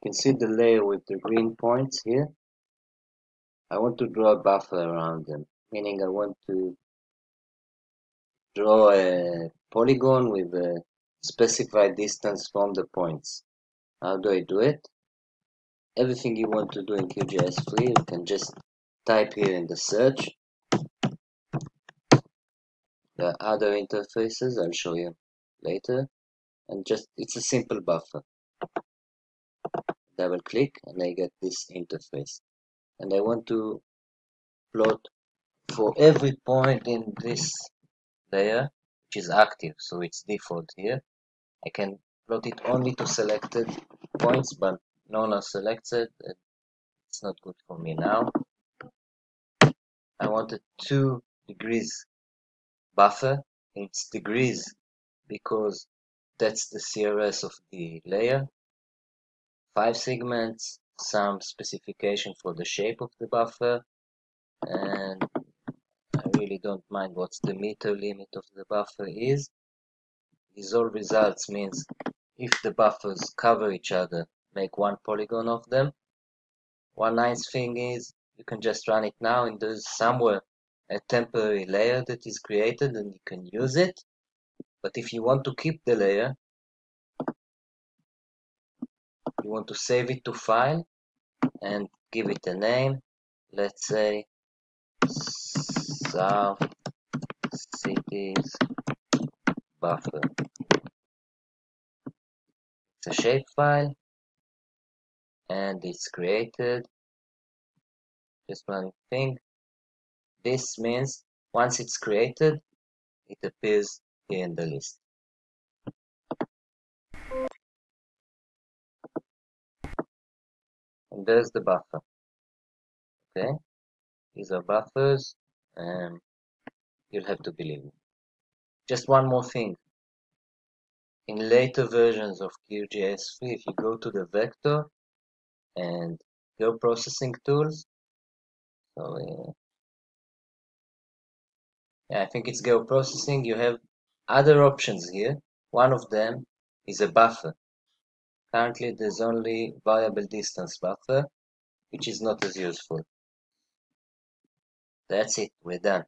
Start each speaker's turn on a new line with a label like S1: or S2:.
S1: You can see the layer with the green points here. I want to draw a buffer around them, meaning I want to draw a polygon with a specified distance from the points. How do I do it? Everything you want to do in QGIS3, you can just type here in the search. There are other interfaces, I'll show you later. And just, it's a simple buffer. Double click and I get this interface. And I want to plot for every point in this layer, which is active, so it's default here. I can plot it only to selected points, but none are selected. It's not good for me now. I wanted 2 degrees buffer. It's degrees because that's the CRS of the layer. 5 segments, some specification for the shape of the buffer, and I really don't mind what the meter limit of the buffer is. Dissolve results means if the buffers cover each other, make one polygon of them. One nice thing is you can just run it now and there's somewhere a temporary layer that is created and you can use it. But if you want to keep the layer, you want to save it to file and give it a name. Let's say South Cities Buffer. It's a shapefile and it's created. Just one thing. This means once it's created, it appears here in the list. And there's the buffer. Okay, these are buffers, and you'll have to believe me. Just one more thing. In later versions of QGIS3, if you go to the vector and go processing tools, so uh, yeah, I think it's geo processing. you have other options here. One of them is a buffer. Currently there's only variable distance buffer, which is not as useful. That's it, we're done.